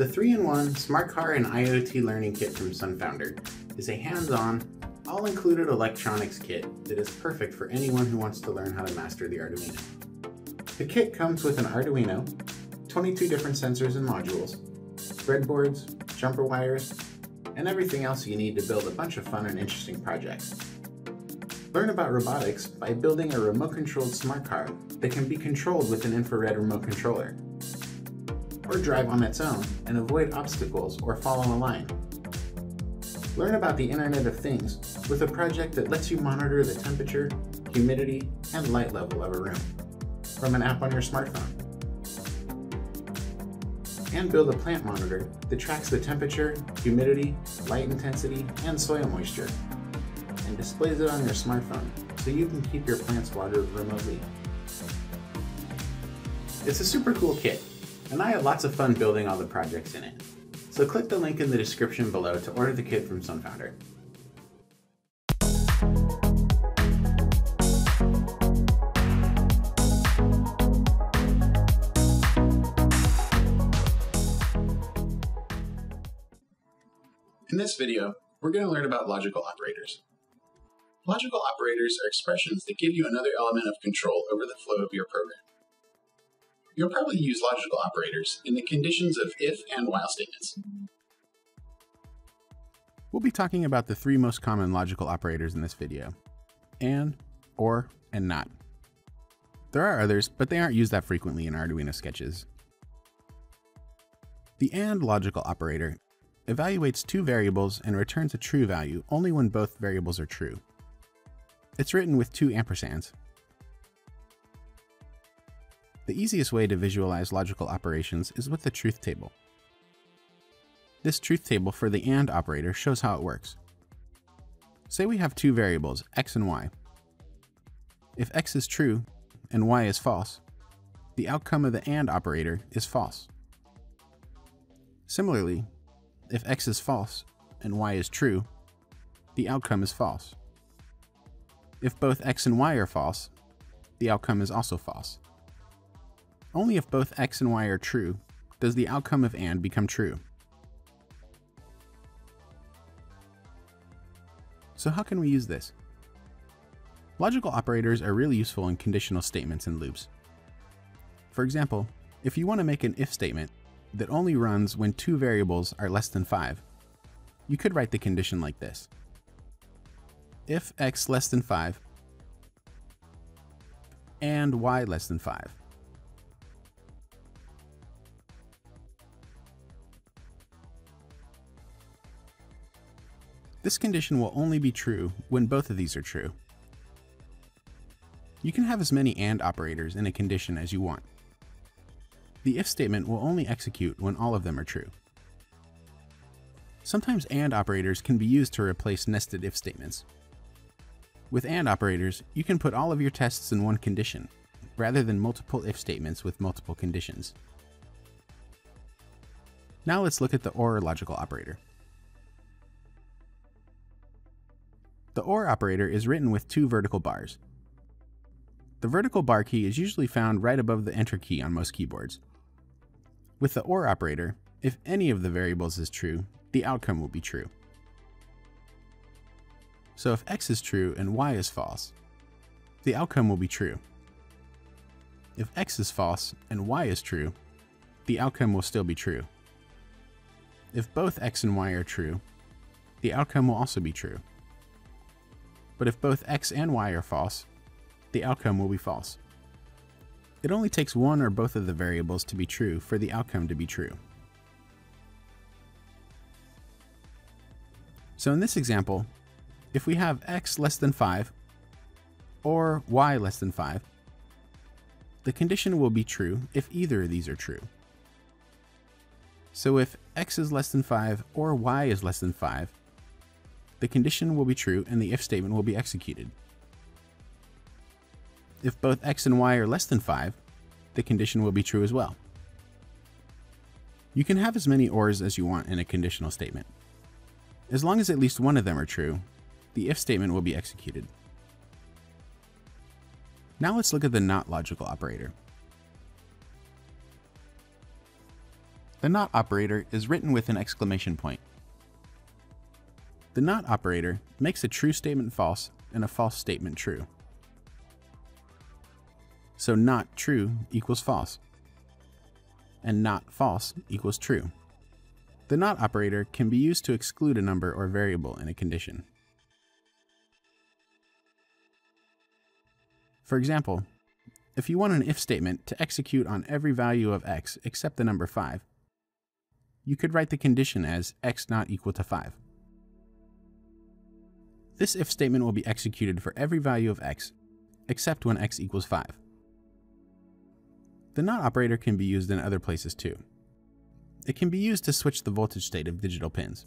The 3-in-1 Smart Car and IoT Learning Kit from SunFounder is a hands-on, all-included electronics kit that is perfect for anyone who wants to learn how to master the Arduino. The kit comes with an Arduino, 22 different sensors and modules, breadboards, jumper wires, and everything else you need to build a bunch of fun and interesting projects. Learn about robotics by building a remote-controlled smart car that can be controlled with an infrared remote controller, or drive on its own and avoid obstacles or follow a line. Learn about the Internet of Things with a project that lets you monitor the temperature, humidity, and light level of a room from an app on your smartphone. And build a plant monitor that tracks the temperature, humidity, light intensity, and soil moisture and displays it on your smartphone so you can keep your plants watered remotely. It's a super cool kit, and I had lots of fun building all the projects in it. So click the link in the description below to order the kit from SunFounder. In this video, we're going to learn about logical operators. Logical operators are expressions that give you another element of control over the flow of your program. You'll probably use logical operators in the conditions of if and while statements. We'll be talking about the three most common logical operators in this video. AND, OR, and NOT. There are others, but they aren't used that frequently in Arduino sketches. The AND logical operator evaluates two variables and returns a true value only when both variables are true. It's written with two ampersands. The easiest way to visualize logical operations is with the truth table. This truth table for the AND operator shows how it works. Say we have two variables, x and y. If x is true and y is false, the outcome of the AND operator is false. Similarly, if x is false and y is true, the outcome is false. If both x and y are false, the outcome is also false. Only if both x and y are true does the outcome of AND become true. So how can we use this? Logical operators are really useful in conditional statements and loops. For example, if you want to make an if statement that only runs when two variables are less than 5, you could write the condition like this if x less than 5 and y less than 5. This condition will only be true when both of these are true. You can have as many AND operators in a condition as you want. The if statement will only execute when all of them are true. Sometimes AND operators can be used to replace nested if statements. With AND operators, you can put all of your tests in one condition, rather than multiple if statements with multiple conditions. Now let's look at the OR logical operator. The OR operator is written with two vertical bars. The vertical bar key is usually found right above the enter key on most keyboards. With the OR operator, if any of the variables is true, the outcome will be true. So if x is true and y is false, the outcome will be true. If x is false and y is true, the outcome will still be true. If both x and y are true, the outcome will also be true. But if both x and y are false, the outcome will be false. It only takes one or both of the variables to be true for the outcome to be true. So in this example, if we have x less than 5 or y less than 5, the condition will be true if either of these are true. So if x is less than 5 or y is less than 5, the condition will be true and the if statement will be executed. If both x and y are less than 5, the condition will be true as well. You can have as many ORs as you want in a conditional statement. As long as at least one of them are true, the if statement will be executed. Now let's look at the not logical operator. The not operator is written with an exclamation point. The not operator makes a true statement false and a false statement true. So not true equals false, and not false equals true. The not operator can be used to exclude a number or variable in a condition. For example, if you want an if statement to execute on every value of x except the number 5, you could write the condition as x not equal to 5. This if statement will be executed for every value of x, except when x equals 5. The not operator can be used in other places too. It can be used to switch the voltage state of digital pins.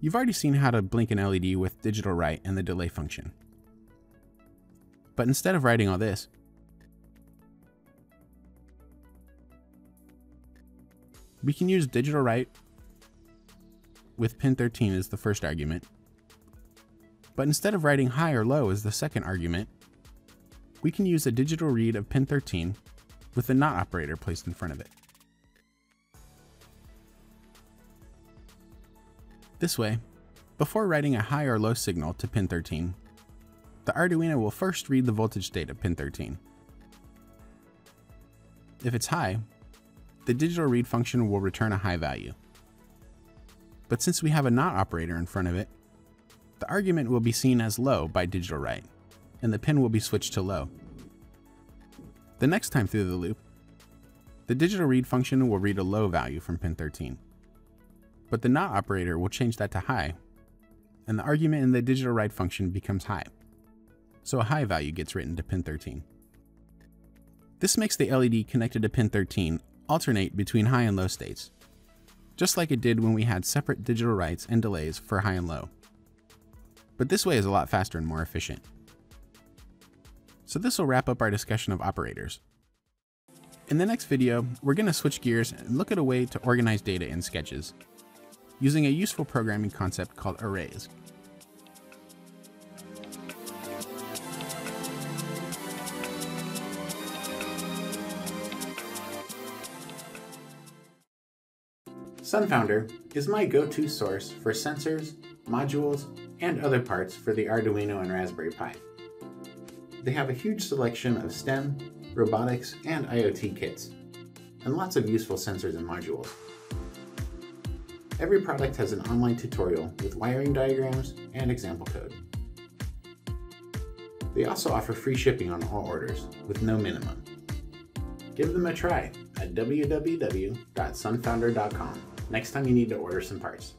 You've already seen how to blink an LED with digital write and the delay function. But instead of writing all this, we can use digital write with pin 13 as the first argument. But instead of writing high or low as the second argument, we can use a digital read of pin 13 with the not operator placed in front of it. This way, before writing a high or low signal to pin 13, the Arduino will first read the voltage state of pin 13. If it's high, the digital read function will return a high value. But since we have a not operator in front of it, the argument will be seen as low by digital write, and the pin will be switched to low. The next time through the loop, the digital read function will read a low value from pin 13. But the not operator will change that to high, and the argument in the digital write function becomes high. So a high value gets written to pin 13. This makes the LED connected to pin 13 alternate between high and low states, just like it did when we had separate digital writes and delays for high and low. But this way is a lot faster and more efficient. So this will wrap up our discussion of operators. In the next video, we're going to switch gears and look at a way to organize data in sketches, using a useful programming concept called arrays. SunFounder is my go-to source for sensors, modules, and other parts for the Arduino and Raspberry Pi. They have a huge selection of STEM, robotics, and IoT kits, and lots of useful sensors and modules. Every product has an online tutorial with wiring diagrams and example code. They also offer free shipping on all orders, with no minimum. Give them a try at www.sunfounder.com next time you need to order some parts.